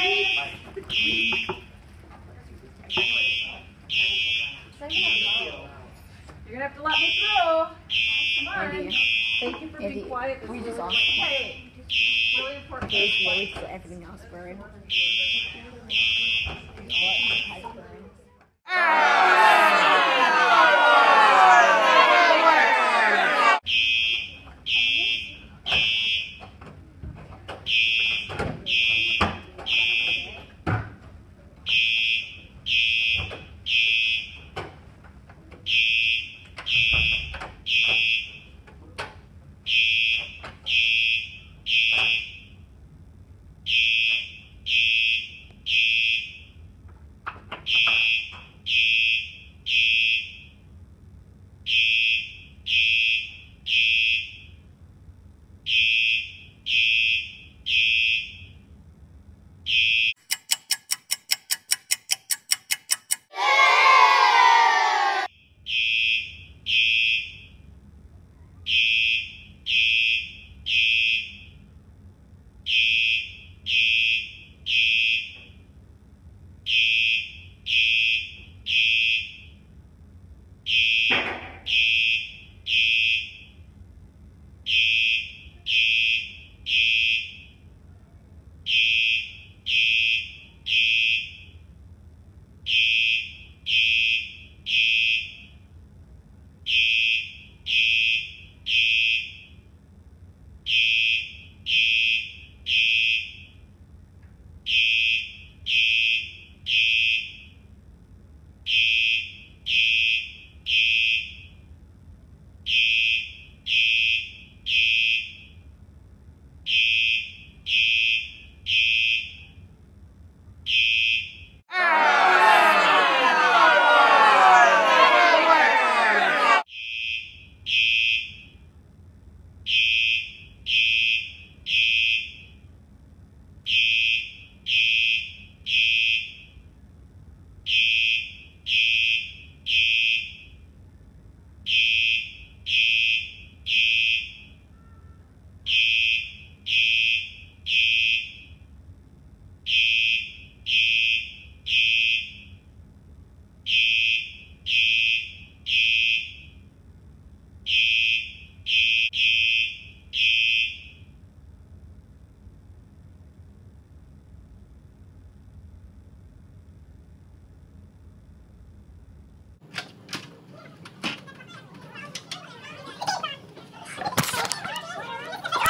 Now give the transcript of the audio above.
You're gonna have to let me through. Come on. Andy. Thank you for Andy, being quiet. This we just all really important. There's Lily for everything else burn.